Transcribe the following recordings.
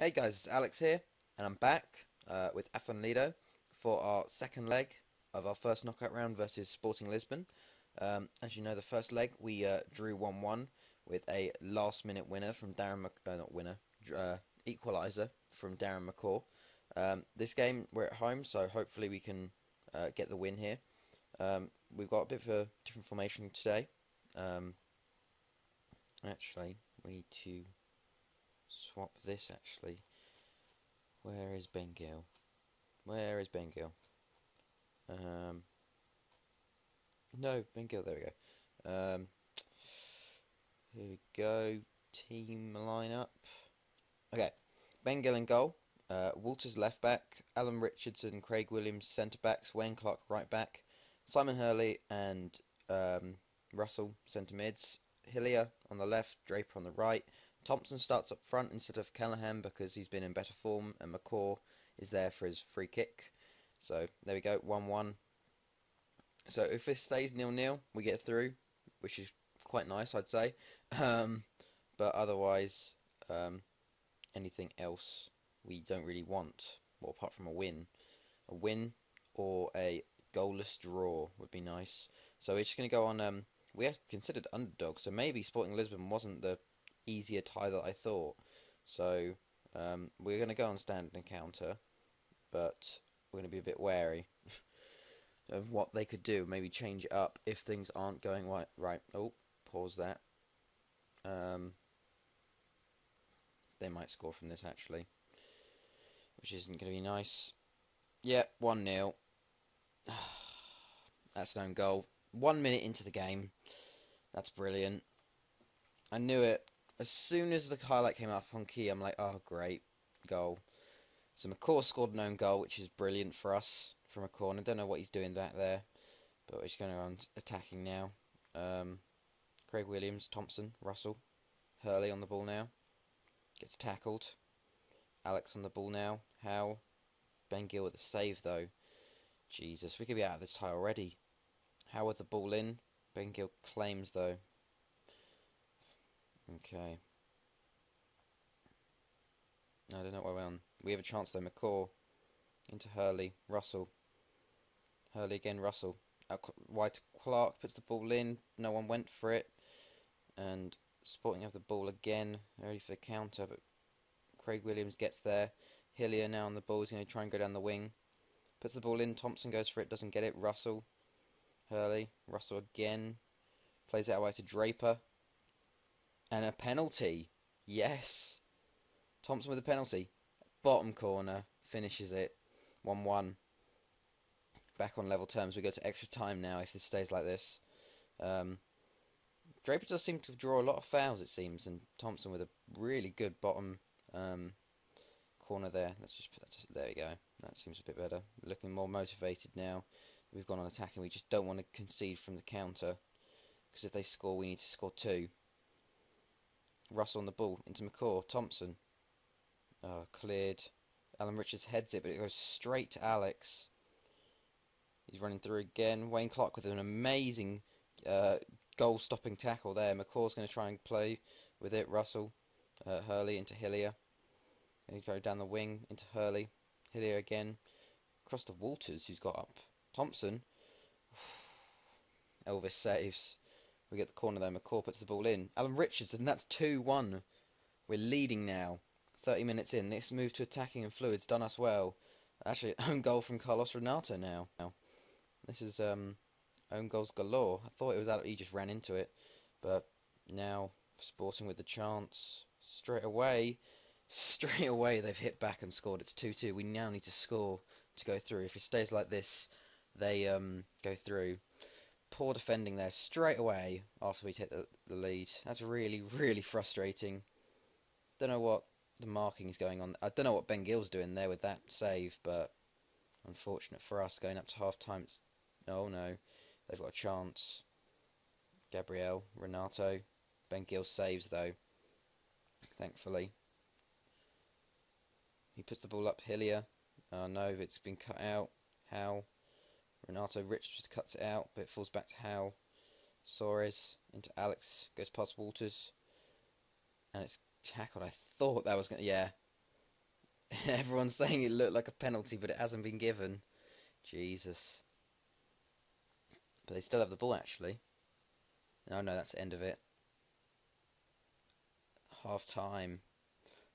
Hey guys, it's Alex here, and I'm back uh, with Afan Lido for our second leg of our first knockout round versus Sporting Lisbon. Um, as you know, the first leg we uh, drew 1-1 with a last-minute winner from Darren, Mc uh, not winner, uh, equaliser from Darren McCaw. Um, this game we're at home, so hopefully we can uh, get the win here. Um, we've got a bit of a different formation today. Um, actually, we need to swap this actually. Where is Ben Gill? Where is Ben Gill? Um, no, Ben Gill, there we go. Um, here we go, team lineup. Okay, Ben Gill in goal. Uh, Walters left back, Alan Richardson, Craig Williams centre backs, Wayne Clark right back, Simon Hurley and um, Russell centre mids, Hillier on the left, Draper on the right, Thompson starts up front instead of Callahan because he's been in better form, and McCaw is there for his free kick. So there we go, 1 1. So if this stays nil nil, we get through, which is quite nice, I'd say. Um, but otherwise, um, anything else we don't really want, well, apart from a win. A win or a goalless draw would be nice. So we're just going to go on. Um, we have considered underdogs, so maybe Sporting Lisbon wasn't the easier tie that I thought. So um, we're going to go on standard encounter, but we're going to be a bit wary of what they could do. Maybe change it up if things aren't going right. Right. Oh, pause that. Um, they might score from this actually, which isn't going to be nice. Yep, 1 0. That's an own goal. One minute into the game. That's brilliant. I knew it as soon as the highlight came up on key, I'm like, oh, great, goal. So McCaw scored an own goal, which is brilliant for us from a corner. Don't know what he's doing back there, but we're just going on attacking now. Um, Craig Williams, Thompson, Russell, Hurley on the ball now. Gets tackled. Alex on the ball now. How? Ben Gill with the save though. Jesus, we could be out of this tie already. How with the ball in? Ben Gill claims though. Okay. I don't know what we're on. We have a chance though. McCaw into Hurley. Russell. Hurley again. Russell. Uh, White Clark puts the ball in. No one went for it. And Sporting have the ball again. Ready for the counter, but Craig Williams gets there. Hillier now on the ball. He's going to try and go down the wing. Puts the ball in. Thompson goes for it. Doesn't get it. Russell. Hurley. Russell again. Plays it away to Draper. And a penalty. Yes. Thompson with a penalty. Bottom corner. Finishes it. 1-1. Back on level terms. We go to extra time now if this stays like this. Um, Draper does seem to draw a lot of fouls, it seems, and Thompson with a really good bottom um, corner there. Let's just put that. Just, there we go. That seems a bit better. Looking more motivated now. We've gone on attacking. We just don't want to concede from the counter because if they score, we need to score two. Russell on the ball into McCaw. Thompson. Oh, cleared. Alan Richards heads it, but it goes straight to Alex. He's running through again. Wayne Clark with an amazing uh, goal-stopping tackle there. McCaw's going to try and play with it. Russell, uh, Hurley into Hillier. He go down the wing into Hurley. Hillier again. Across to Walters, who's got up. Thompson. Elvis saves. We get the corner though. McCaw puts the ball in. Alan Richardson, that's 2-1. We're leading now. 30 minutes in. This move to attacking and fluids done us well. Actually, own goal from Carlos Renato now. This is um, own goals galore. I thought it was out. He just ran into it, but now Sporting with the chance straight away. Straight away, they've hit back and scored. It's 2-2. We now need to score to go through. If it stays like this, they um, go through poor defending there straight away after we take the, the lead. That's really, really frustrating. Don't know what the marking is going on. I don't know what Ben Gill's doing there with that save, but unfortunate for us going up to half time. It's, oh no, they've got a chance. Gabriel, Renato, Ben Gill saves though, thankfully. He puts the ball up Hillier. Oh no, it's been cut out. How? Renato Richards cuts it out, but it falls back to Howe. Soares into Alex, goes past Walters, and it's tackled. I thought that was going to, yeah. Everyone's saying it looked like a penalty, but it hasn't been given. Jesus. But they still have the ball, actually. No, no, that's the end of it. Half time.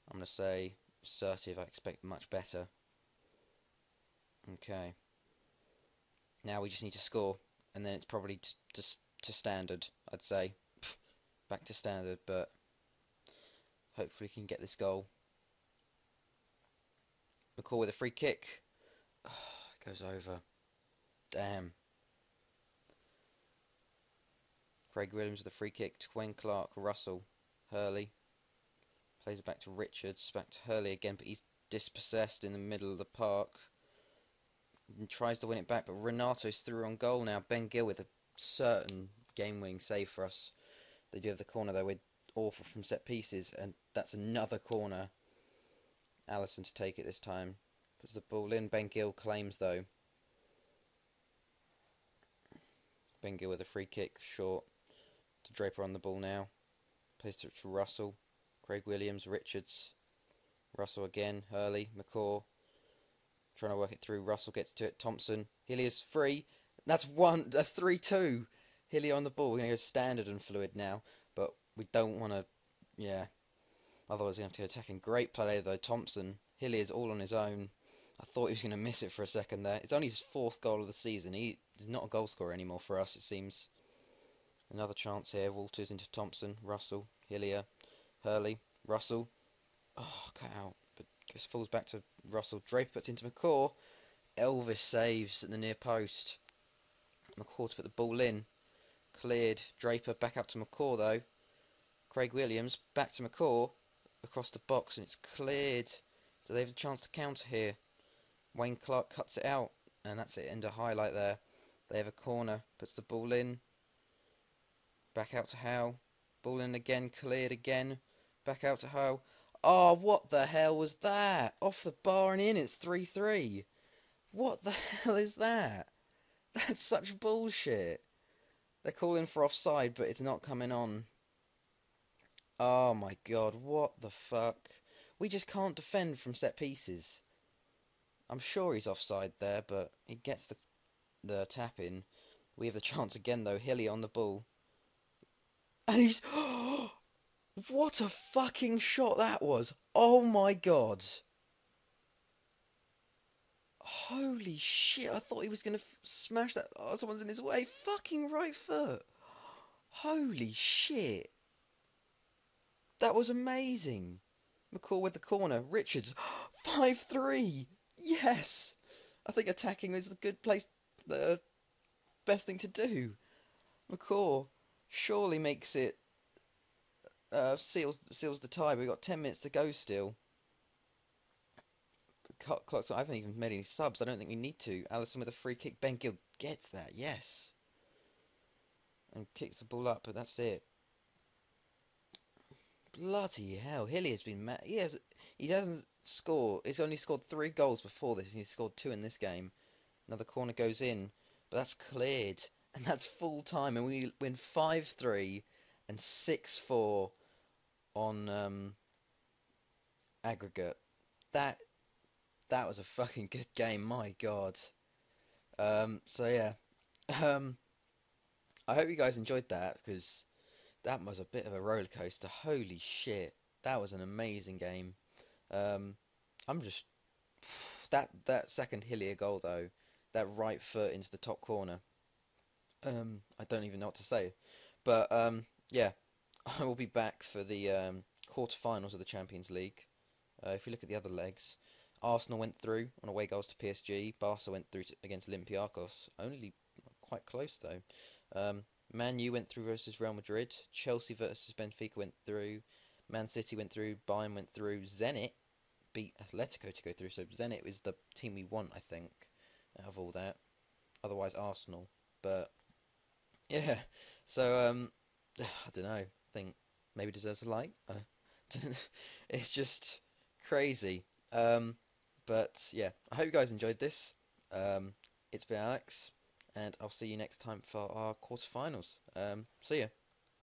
I'm going to say assertive. I expect much better. Okay. Now we just need to score, and then it's probably just to standard, I'd say. Back to standard, but hopefully we can get this goal. McCaw with a free kick. Oh, goes over. Damn. Craig Williams with a free kick Wayne Clark, Russell, Hurley. Plays it back to Richards, back to Hurley again, but he's dispossessed in the middle of the park. And tries to win it back, but Renato's through on goal now. Ben Gill with a certain game-winning save for us. They do have the corner though. We're awful from set pieces, and that's another corner. Allison to take it this time. Puts the ball in. Ben Gill claims though. Ben Gill with a free kick, short to Draper on the ball now. Plays to Russell. Craig Williams, Richards. Russell again. Hurley, McCaw. Trying to work it through. Russell gets to it. Thompson. Hilliers free. That's one. That's three two. Hilly on the ball. We're going to go standard and fluid now, but we don't want to. Yeah. Otherwise, we're going to have to attack. attacking. Great play though. Thompson. Hilly is all on his own. I thought he was going to miss it for a second there. It's only his fourth goal of the season. He, he's not a goal scorer anymore for us, it seems. Another chance here. Walters into Thompson. Russell. Hillier. Hurley. Russell. Oh, cut out. Just falls back to Russell. Draper puts into McCaw. Elvis saves at the near post. McCaw to put the ball in. Cleared. Draper back up to McCaw though. Craig Williams back to McCaw. Across the box and it's cleared. So they have a chance to counter here. Wayne Clark cuts it out. And that's it. End of highlight there. They have a corner. Puts the ball in. Back out to Howe. Ball in again. Cleared again. Back out to Howe. Oh, what the hell was that? Off the bar and in. It's 3-3. What the hell is that? That's such bullshit. They're calling for offside, but it's not coming on. Oh my god, what the fuck? We just can't defend from set pieces. I'm sure he's offside there, but he gets the the tap in. We have the chance again though. Hilly on the ball. And he's oh, What a fucking shot that was. Oh my god. Holy shit, I thought he was going to smash that. Oh, someone's in his way. Fucking right foot. Holy shit. That was amazing. McCaw with the corner. Richards. 5 3. Yes. I think attacking is a good place. The best thing to do. McCaw surely makes it. Uh, seals seals the tie. We've got 10 minutes to go still clocks. I haven't even made any subs. I don't think we need to. Allison with a free kick. Ben Gill gets that. Yes. And kicks the ball up, but that's it. Bloody hell! Hilly has been mad. He has. He doesn't score. He's only scored three goals before this. He's scored two in this game. Another corner goes in, but that's cleared, and that's full time, and we win five three and six four on um, aggregate. That that was a fucking good game. My God. Um, so yeah, um, I hope you guys enjoyed that because that was a bit of a roller coaster. Holy shit, that was an amazing game. Um, I'm just that that second Hillier goal though, that right foot into the top corner. Um, I don't even know what to say, but um, yeah, I will be back for the um, quarterfinals of the Champions League. Uh, if you look at the other legs, Arsenal went through on away goals to PSG. Barca went through to, against Olympiacos. Only quite close though. Um, Man U went through versus Real Madrid. Chelsea versus Benfica went through. Man City went through. Bayern went through. Zenit beat Atletico to go through. So Zenit was the team we want, I think, out of all that. Otherwise Arsenal. But yeah. So um, I don't know. Think maybe deserves a like. It's just crazy. Um, but yeah, I hope you guys enjoyed this. Um, it's been Alex, and I'll see you next time for our quarterfinals. Um, see ya.